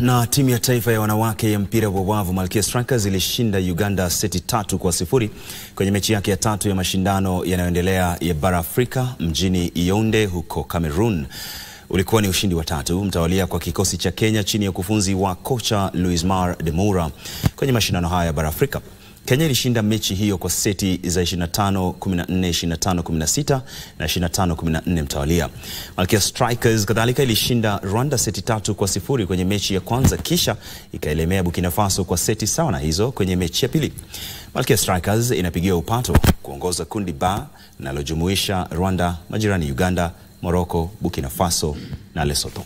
Na timu ya taifa ya wanawake ya mpira wa wavu Malkia Strikers ilishinda Uganda seti tatu kwa sifuri kwenye mechi yake ya tatu ya mashindano yanayoendelea ya bara Afrika mjini Yaounde huko Cameroon. Ulikuwa ni ushindi wa tatu mtawalia kwa kikosi cha Kenya chini ya ukufunzi wa kocha Luis Mar de Moura kwenye mashindano haya ya bara Afrika. Kenya ilishinda mechi hiyo kwa seti za 25 14, 25 16 na 25 14 mtawalia. Malkia Strikers kadhalika ilishinda Rwanda seti tatu kwa sifuri kwenye mechi ya kwanza kisha ikaelemea Burkina Faso kwa seti sawa na hizo kwenye mechi ya pili. Malkia Strikers inapigiwa upato kuongoza kundi ba linalojumuisha Rwanda, majirani Uganda, Morocco, Burkina Faso na Lesotho.